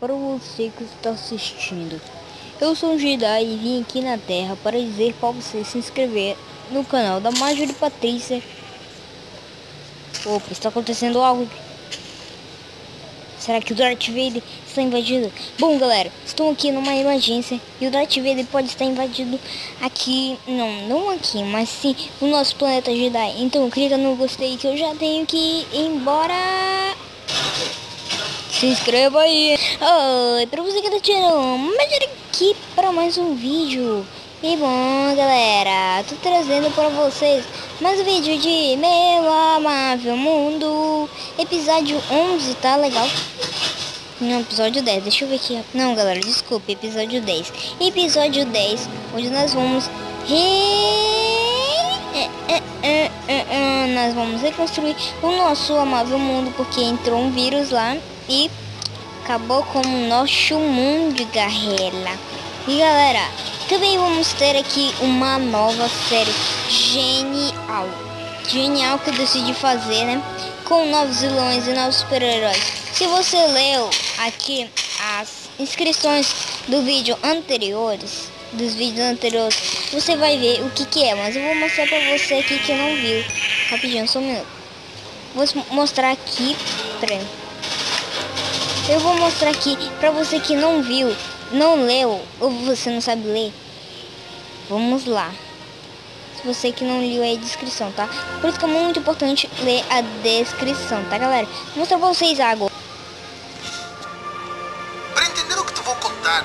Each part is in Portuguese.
Para você que está assistindo, eu sou o Jedi e vim aqui na Terra para dizer para você se inscrever no canal da Marjorie Patrícia. Opa, está acontecendo algo. Será que o Darth Vader está invadido? Bom, galera, estou aqui numa emergência e o Darth Vader pode estar invadido aqui, não, não aqui, mas sim no nosso planeta Jedi. Então clica no gostei que eu já tenho que ir embora. Se inscreva aí. Oi, pra você que tá tirando, mas aqui para mais um vídeo. E bom, galera, tô trazendo para vocês mais um vídeo de Meu Amável Mundo, episódio 11, tá legal? Não, episódio 10, deixa eu ver aqui. Não, galera, desculpe, episódio 10. Episódio 10, onde nós vamos re... É, é, é, nós vamos reconstruir o nosso amável mundo, porque entrou um vírus lá e acabou com o nosso mundo, garrela. E galera, também vamos ter aqui uma nova série genial. Genial que eu decidi fazer, né? Com novos vilões e novos super-heróis. Se você leu aqui as inscrições do vídeo anteriores, dos vídeos anteriores, você vai ver o que que é. Mas eu vou mostrar pra você aqui que não viu. Rapidinho, só um minuto. Vou mostrar aqui. Peraí. Eu vou mostrar aqui pra você que não viu, não leu ou você não sabe ler. Vamos lá. Se você que não leu aí a descrição, tá? Por isso que é muito importante ler a descrição, tá, galera? Vou mostrar pra vocês agora. Para entender o que te vou contar,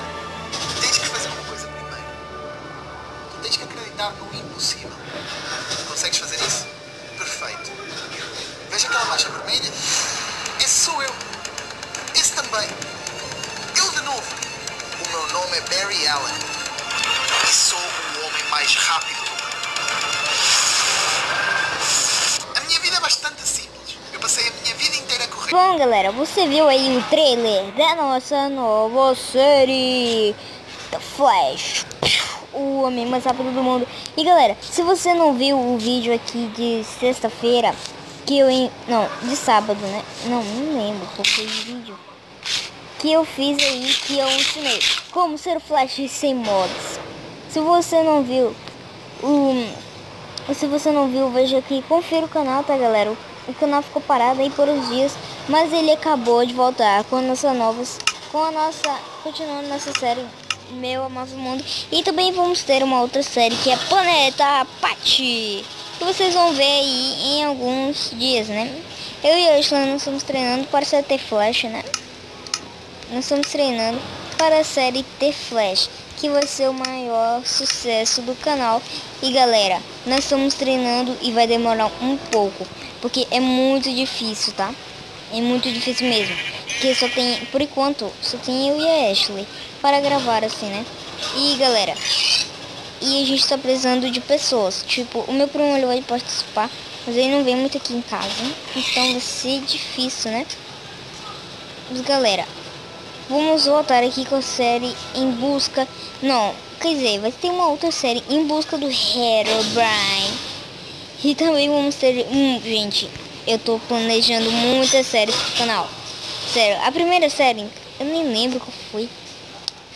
tens que fazer uma coisa primeiro. Tu tens que acreditar no impossível. Consegues fazer isso? Perfeito. Veja aquela mancha vermelha? Sou eu. De novo. O meu nome é Barry Allen. E sou o homem mais rápido. A minha vida é bastante simples. Eu passei a minha vida inteira a correr. Bom, galera, você viu aí o trailer da nossa nova série The Flash, o homem mais rápido do mundo. E galera, se você não viu o vídeo aqui de sexta-feira, que eu em... não, de sábado, né? Não, não lembro qual foi o vídeo que eu fiz aí que eu ensinei como ser Flash sem mods. Se você não viu, o se você não viu, veja aqui, confira o canal, tá, galera? O, canal ficou parado aí por uns dias, mas ele acabou de voltar com a nossa novas, com a nossa, continuando nossa série Meu Amável Mundo. E também vamos ter uma outra série que é Planeta Pati, que vocês vão ver aí em alguns dias, né? Eu e a nós estamos treinando para ser Flash, né? Nós estamos treinando para a série The Flash, que vai ser o maior sucesso do canal. E galera, nós estamos treinando e vai demorar um pouco, porque é muito difícil, tá? É muito difícil mesmo. Porque só tem, por enquanto, só tem eu e a Ashley para gravar assim, né? E galera, e a gente está precisando de pessoas. Tipo, o meu primo ele vai participar, mas ele não vem muito aqui em casa. Então vai ser difícil, né? Mas galera, Vamos voltar aqui com a série Em Busca... Não, quer dizer, vai ter uma outra série Em Busca do Herobrine. E também vamos ter... Hum, gente, eu tô planejando muitas séries pro canal. Sério, a primeira série, eu nem lembro qual foi.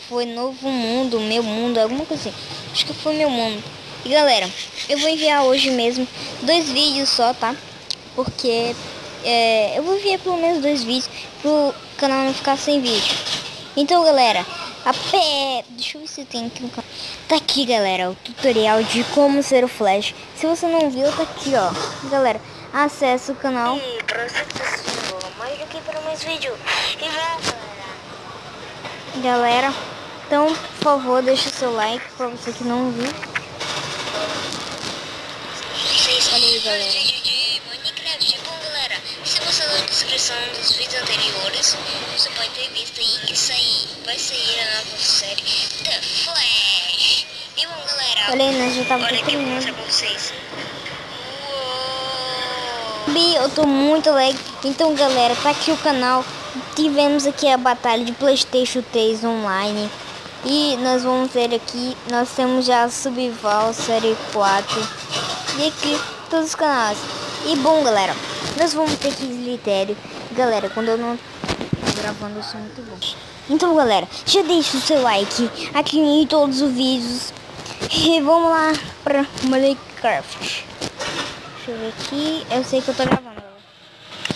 Foi Novo Mundo, Meu Mundo, alguma coisa assim. Acho que foi Meu Mundo. E galera, eu vou enviar hoje mesmo dois vídeos só, tá? Porque é, eu vou enviar pelo menos dois vídeos pro canal não ficar sem vídeo. Então, galera, a pé... Deixa eu ver se tem aqui no canal. Tá aqui, galera, o tutorial de como ser o Flash. Se você não viu, tá aqui, ó. Galera, acesse o canal. E pra você que tá assistindo mais aqui para mais vídeo. E vamos, galera. Galera, então, por favor, deixa o seu like pra você que não viu. Aí, galera. vídeo de Minecraft. Bom, galera, se você dos vídeos anteriores, você pode ter visto aí que sair, vai sair a nova série The Flash. E bom, galera, Olha aí, nós já tava olha aqui, eu vou mostrar pra vocês. Bi, eu tô muito alegre. Então, galera, tá aqui o canal. Tivemos aqui a batalha de Playstation 3 online. E nós vamos ver aqui, nós temos já a Subval Série 4. E aqui, todos os canais. E bom, galera, nós vamos ter que critério. Galera, quando eu não tô gravando, eu sou muito bom. Então, galera, já deixa o seu like aqui em todos os vídeos. E vamos lá pra Minecraft. Deixa eu ver aqui. Eu sei que eu tô gravando.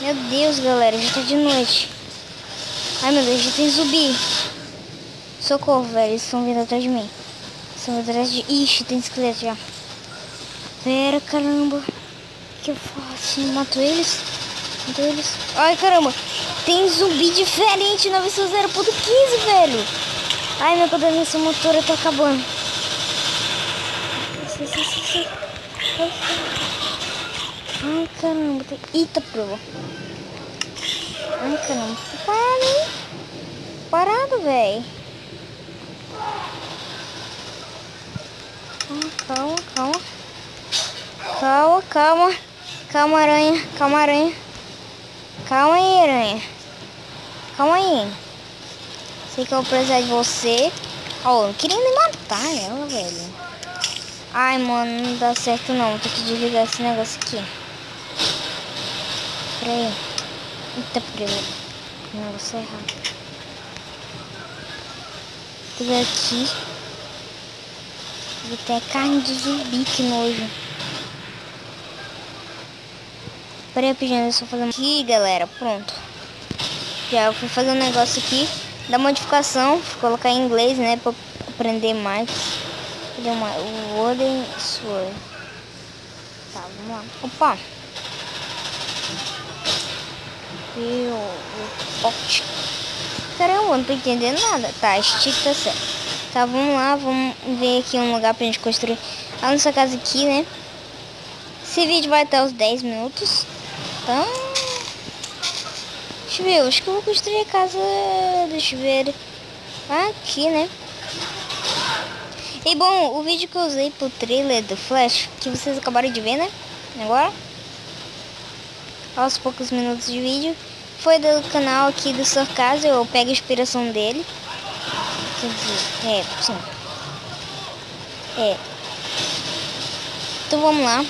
Meu Deus, galera, já tá de noite. Ai, meu Deus, já tem zumbi. Socorro, velho, eles estão vindo atrás de mim. Estão atrás de... Ixi, tem esqueleto já. Pera, caramba. Que eu faço? Mato eles? Mato eles? Ai, caramba. Tem zumbi diferente na versão 0.15, velho. Ai, meu coordenação motora tá acabando. Ai, caramba. Tem... Eita, prova. Ai, caramba. Parado, hein? Parado, velho. Calma. Calma, calma. Calma, aranha. Calma, aranha. Calma aí, aranha. Calma aí. Sei que eu vou precisar de você. Ó, oh, queria me matar ela, velho. Ai, mano, não dá certo não. Tem que desligar esse negócio aqui. Pera aí. Eita, pera Negócio errado. Tem aqui. Vou ter carne de zumbi, que nojo. Pera aí, pedindo, só fazer aqui, galera. Pronto. Já eu fui fazer um negócio aqui da modificação. Vou colocar em inglês, né? Pra aprender mais. Cadê uma? Wooden Sword. Tá, vamos lá. Opa! E o, pote. Caramba, não tô entendendo nada. Tá, stick tá certo. Tá, vamos lá, vamos ver aqui um lugar pra gente construir a nossa casa aqui, né? Esse vídeo vai até os 10 minutos. Então... Deixa eu ver, acho que eu vou construir a casa... Deixa eu ver... Aqui, né? E bom, o vídeo que eu usei pro trailer do Flash, que vocês acabaram de ver, né? Agora. Aos poucos minutos de vídeo. Foi do canal aqui do Sarcasmo, eu pego a inspiração dele. Quer dizer, é, sim. É. Então vamos lá.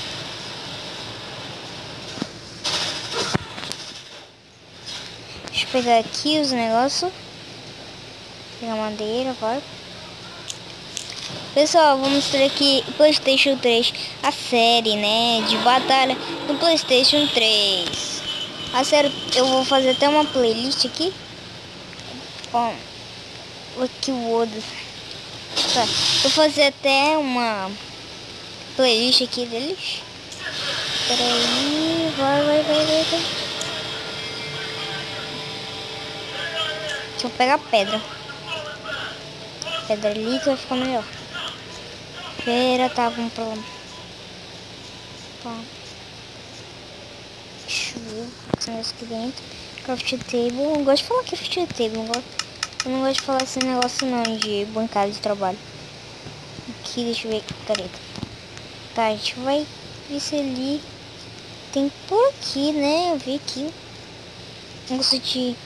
Deixa eu pegar aqui os negócios. Pegar madeira, vai. Pessoal, vamos mostrar aqui Playstation 3, a série, né, de batalha do Playstation 3. A série, eu vou fazer até uma playlist aqui. Bom, aqui o outro. Tá, vou fazer até uma playlist aqui deles. Peraí, vai, vai, vai, vai, vai. Deixa eu pegar pedra. Pedra ali que vai ficar melhor. Pera, tá, vamos pra lá. Tá. Deixa eu ver que aqui dentro. Craft table. Eu não gosto de falar craft table. Eu não gosto, eu não gosto de falar esse negócio não de bancada de trabalho. Aqui, deixa eu ver. Careta. Tá, a gente vai ver se ali tem por aqui, né? Eu vi aqui. Negócio de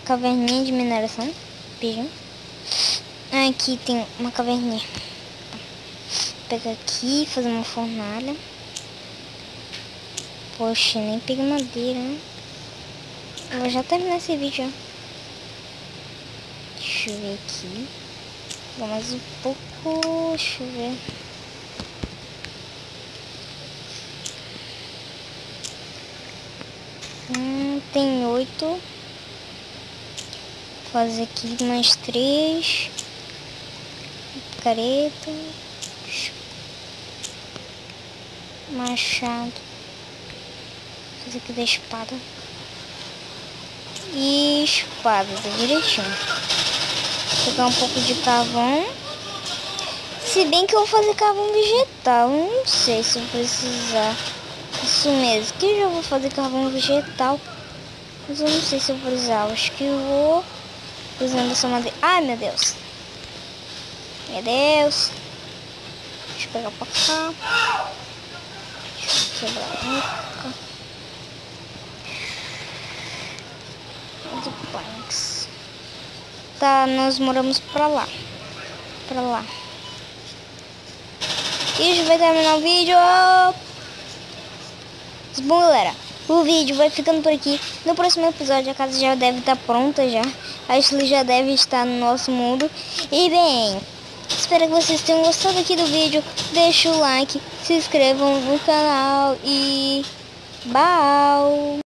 caverninha de mineração. Beijão. Aqui tem uma caverninha pegar aqui, fazer uma fornalha. Poxa, nem peguei madeira, né? Eu vou já terminar esse vídeo. Deixa eu ver aqui. Vou mais um pouco, deixa eu ver. Hum, tem oito. Fazer aqui mais três. Careta machado. Fazer aqui da espada. E espada, tá direitinho. Pegar um pouco de carvão. Se bem que eu vou fazer carvão vegetal. Não sei se eu precisar. Isso mesmo. Que eu já vou fazer carvão vegetal. Mas eu não sei se eu vou precisar. Acho que eu vou usando essa madeira. Ai, meu Deus. Meu Deus. Deixa eu pegar pra cá quebrar Do Planks. Tá, nós moramos pra lá. Pra lá. E a gente vai terminar o vídeo. Bom, galera, o vídeo vai ficando por aqui. No próximo episódio a casa já deve estar pronta já. Ashley já deve estar no nosso mundo. E bem, espero que vocês tenham gostado aqui do vídeo. Deixa o like, se inscrevam no canal e... Bye!